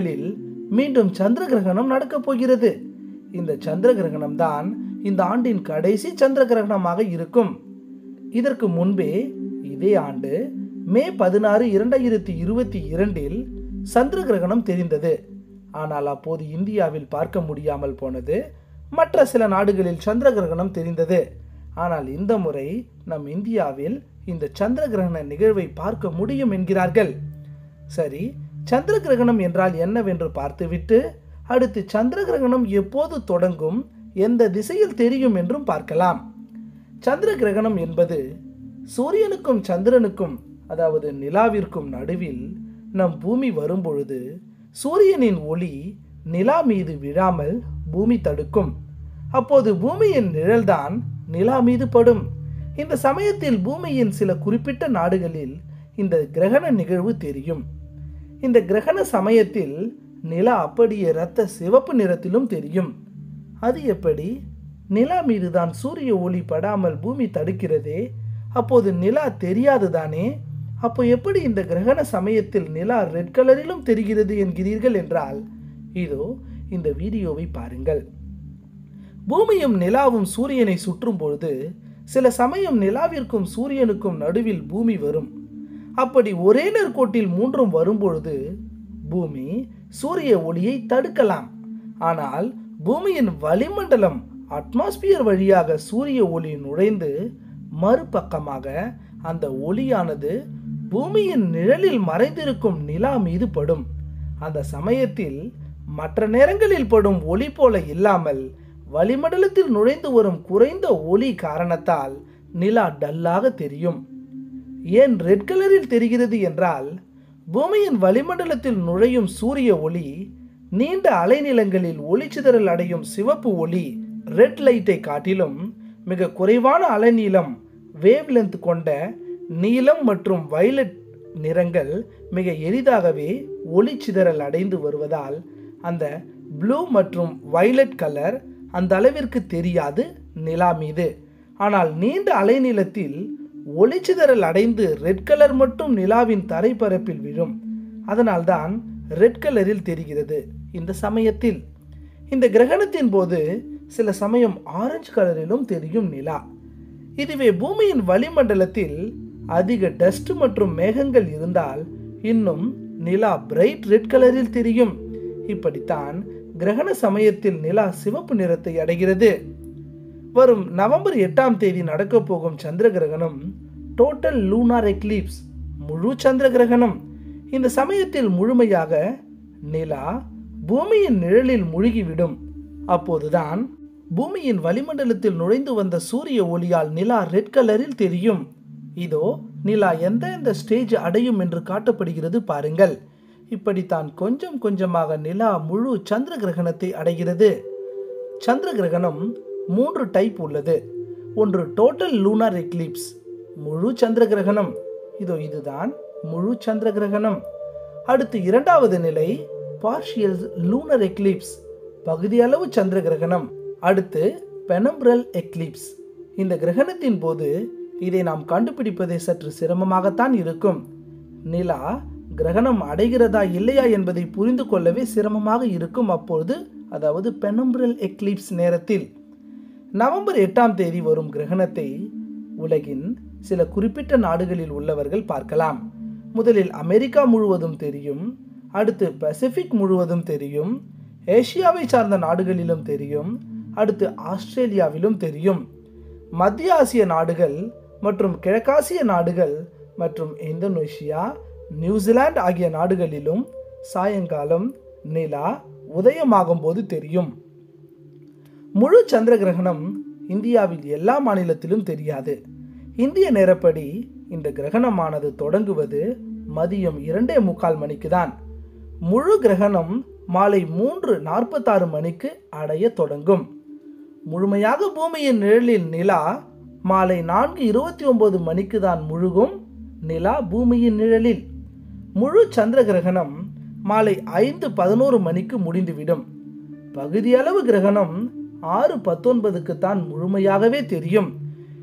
நாட்களில் மீண்டும் சந்திர கிரகணம் நடக்கப் போகிறது. இந்த சந்திர கிரகணம் தான் இந்த ஆண்டின் கடைசி சந்திர கிரகணமாக இருக்கும். இதற்கு முன்பே இதே ஆண்டு மே பதினாறு இரண்டாயிரத்தி இருபத்தி இரண்டில் சந்திர கிரகணம் தெரிந்தது. ஆனால் அப்போது இந்தியாவில் பார்க்க முடியாமல் போனது. மற்ற சில நாடுகளில் சந்திர கிரகணம் தெரிந்தது. ஆனால் இந்த முறை நம் இந்தியாவில் இந்த சந்திர கிரகண நிகழ்வை பார்க்க முடியும் என்கிறார்கள். சரி சந்திர கிரகணம் என்றால் என்னவென்று பார்த்துவிட்டு அடுத்து சந்திர கிரகணம் எப்போது தொடங்கும் எந்த திசையில் தெரியும் என்றும் பார்க்கலாம். சந்திர கிரகணம் என்பது சூரியனுக்கும் சந்திரனுக்கும் அதாவது நிலாவிற்கும் நடுவில் நம் பூமி வரும்பொழுது சூரியனின் ஒளி நிலா மீது விழாமல் பூமி தடுக்கும். அப்போது பூமியின் நிழல்தான் நிலா மீது படும். இந்த சமயத்தில் பூமியின் சில குறிப்பிட்ட நாடுகளில் இந்த கிரகண நிகழ்வு தெரியும். இந்த கிரகண சமயத்தில் நிலா அப்படியே இரத்த சிவப்பு நிறத்திலும் தெரியும். அது எப்படி? நிலா மீதுதான் சூரிய ஒளி படாமல் பூமி தடுக்கிறதே? அப்போது நிலா தெரியாதுதானே அப்போ எப்படி இந்த கிரகண சமயத்தில் நிலா ரெட் கலரிலும் தெரிகிறது என்கிறீர்கள் என்றால் இதோ இந்த வீடியோவை பாருங்கள். பூமியும் நிலாவும் சூரியனை சுற்றும் பொழுது சில சமயம் நிலாவிற்கும் சூரியனுக்கும் நடுவில் பூமி வரும். அப்படி ஒரே நேர்கோட்டில் மூன்றும் வரும்பொழுது பூமி சூரிய ஒளியை தடுக்கலாம். ஆனால் பூமியின் வளிமண்டலம் அட்மாஸ்பியர் வழியாக சூரிய ஒளி நுழைந்து மறுபக்கமாக அந்த ஒளியானது பூமியின் நிழலில் மறைந்திருக்கும் நிலா மீது படும். அந்த சமயத்தில் மற்ற நேரங்களில் படும் ஒளி போல இல்லாமல் வளிமண்டலத்தில் நுழைந்து வரும் குறைந்த ஒளி காரணத்தால் நிலா டல்லாக தெரியும். ஏன் ரெட் கலரில் தெரிகிறது என்றால் பூமியின் வளிமண்டலத்தில் நுழையும் சூரிய ஒளி நீண்ட அலைநிலங்களில் ஒளிச்சிதறல் அடையும் சிவப்பு ஒளி ரெட் லைட்டை காட்டிலும் மிக குறைவான அலைநீளம் வேவ் லென்த் கொண்ட நீலம் மற்றும் வயலட் நிறங்கள் மிக எளிதாகவே ஒளிச்சிதறல் அடைந்து வருவதால் அந்த ப்ளூ மற்றும் வயலட் கலர் அந்த அளவிற்கு தெரியாது நிலா மீது. ஆனால் நீண்ட அலைநீளத்தில் ஒளிச்சிதறல் அடைந்து ரெட் கலர் மட்டும் நிலாவின் தரைப்பரப்பில் விழும். அதனால்தான் ரெட் கலரில் தெரிகிறது இந்த சமயத்தில். இந்த கிரகணத்தின் போது சில சமயம் ஆரஞ்சு கலரிலும் தெரியும் நிலா. இதுவே பூமியின் வளிமண்டலத்தில் அதிக டஸ்ட் மற்றும் மேகங்கள் இருந்தால் இன்னும் நிலா பிரைட் ரெட் கலரில் தெரியும். இப்படித்தான் கிரகண சமயத்தில் நிலா சிவப்பு நிறத்தை அடைகிறது. வரும் நவம்பர் எட்டாம் தேதி நடக்கப் போகும் சந்திர கிரகணம் டோட்டல் லூனார் எக்லிப்ஸ் முழு சந்திர கிரகணம். இந்த சமயத்தில் முழுமையாக நிலா பூமியின் நிழலில் முழுகிவிடும். அப்போதுதான் பூமியின் வளிமண்டலத்தில் நுழைந்து வந்த சூரிய ஒளியால் நிலா ரெட் கலரில் தெரியும். இதோ நிலா எந்த எந்த ஸ்டேஜ் அடையும் என்று காட்டப்படுகிறது பாருங்கள். இப்படித்தான் கொஞ்சம் கொஞ்சமாக நிலா முழு சந்திர கிரகணத்தை அடைகிறது. சந்திர கிரகணம் மூன்று டைப் உள்ளது. ஒன்று டோட்டல் லூனார் எக்லிப்ஸ் முழு சந்திர கிரகணம். இதோ இதுதான் முழு சந்திர கிரகணம். அடுத்து இரண்டாவது நிலை பார்ஷியல் லூனர் எக்லிப்ஸ் பகுதியளவு சந்திர கிரகணம். அடுத்து பெனம்ப்ரல் எக்லிப்ஸ் இந்த கிரகணத்தின் போது இதை நாம் கண்டுபிடிப்பதே சற்று சிரமமாகத்தான் இருக்கும். நிலா கிரகணம் அடைகிறதா இல்லையா என்பதை புரிந்து கொள்ளவே சிரமமாக இருக்கும் அப்பொழுது அதாவது பெனம்ப்ரல் எக்லிப்ஸ் நேரத்தில். நவம்பர் எட்டாம் தேதி வரும் கிரகணத்தை உலகின் சில குறிப்பிட்ட நாடுகளில் உள்ளவர்கள் பார்க்கலாம். முதலில் அமெரிக்கா முழுவதும் தெரியும் அடுத்து பசிபிக் முழுவதும் தெரியும் ஏசியாவை சார்ந்த நாடுகளிலும் தெரியும் அடுத்து ஆஸ்திரேலியாவிலும் தெரியும். மத்திய ஆசிய நாடுகள் மற்றும் கிழக்காசிய நாடுகள் மற்றும் இந்தோனேஷியா நியூசிலாந்து ஆகிய நாடுகளிலும் சாயங்காலம் நிலா உதயமாகும் போது தெரியும். முழு சந்திர கிரகணம் இந்தியாவில் எல்லா மாநிலத்திலும் தெரியாது. இந்திய நேரப்படி இந்த கிரகணமானது தொடங்குவது மதியம் இரண்டே முக்கால் மணிக்கு தான் முழு கிரகணம் மாலை மூன்று நாற்பத்தாறு மணிக்கு அடைய தொடங்கும். முழுமையாக பூமியின் நிழலில் நிலா மாலை நான்கு இருபத்தி ஒன்பது மணிக்கு தான் முழுகும் நிலா பூமியின் நிழலில். முழு சந்திர கிரகணம் மாலை ஐந்து பதினோரு மணிக்கு முடிந்துவிடும். பகுதியளவு கிரகணம் ஆறு பத்தொன்பதுக்கு தான் முழுமையாகவே தெரியும்.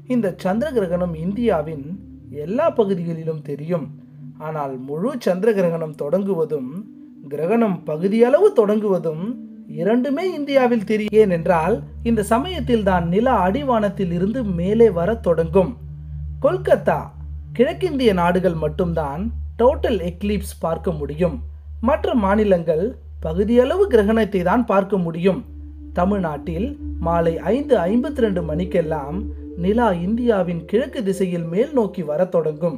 இந்த சந்திர கிரகணம் இந்தியாவின் எல்லா பகுதிகளிலும் தெரியும். ஆனால் முழு சந்திர கிரகணம் தொடங்குவதும் கிரகணம் பகுதியளவு தொடங்குவதும் இரண்டுமே இந்தியாவில் தெரியும். ஏனென்றால் இந்த சமயத்தில் தான் நில அடிவானத்தில் இருந்து மேலே வரத் தொடங்கும். கொல்கத்தா கிழக்கிந்திய நாடுகள் மட்டும்தான் டோட்டல் எக்லிப்ஸ் பார்க்க முடியும். மற்ற மாநிலங்கள் பகுதியளவு கிரகணத்தை தான் பார்க்க முடியும். தமிழ்நாட்டில் மாலை ஐந்து ஐம்பத்தி ரெண்டு மணிக்கெல்லாம் நிலா இந்தியாவின் கிழக்கு திசையில் மேல் நோக்கி வரத் தொடங்கும்.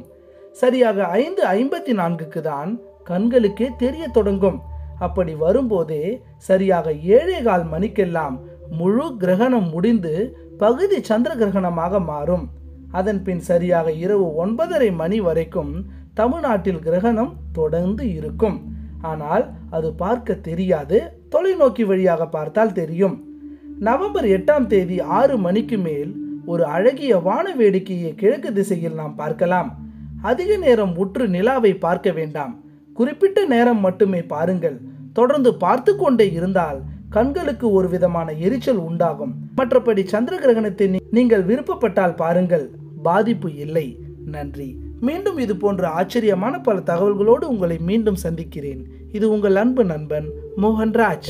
சரியாக ஐந்து ஐம்பத்தி நான்குக்கு தான் கண்களுக்கே தெரிய தொடங்கும். அப்படி வரும்போதே சரியாக ஏழே கால் மணிக்கெல்லாம் முழு கிரகணம் முடிந்து பகுதி சந்திர கிரகணமாக மாறும். அதன் பின் சரியாக இரவு ஒன்பதரை மணி வரைக்கும் தமிழ்நாட்டில் கிரகணம் தொடர்ந்து இருக்கும். ஆனால் அது பார்க்க தெரியாது தொலைநோக்கி வழியாக பார்த்தால் தெரியும். நவம்பர் எட்டாம் தேதி ஆறு மணிக்கு மேல் ஒரு அழகிய வான வேடிக்கையை கிழக்கு திசையில் நாம் பார்க்கலாம். அதிக நேரம் உற்று நிலாவை பார்க்க வேண்டாம். குறிப்பிட்ட நேரம் மட்டுமே பாருங்கள். தொடர்ந்து பார்த்து கொண்டே இருந்தால் கண்களுக்கு ஒரு விதமான எரிச்சல் உண்டாகும். மற்றபடி சந்திர கிரகணத்தை நீங்கள் விருப்பப்பட்டால் பாருங்கள். பாதிப்பு இல்லை. நன்றி. மீண்டும் இது போன்ற ஆச்சரியமான பல தகவல்களோடு உங்களை மீண்டும் சந்திக்கிறேன். இது உங்கள் அன்பு நண்பன் மோகன்ராஜ்.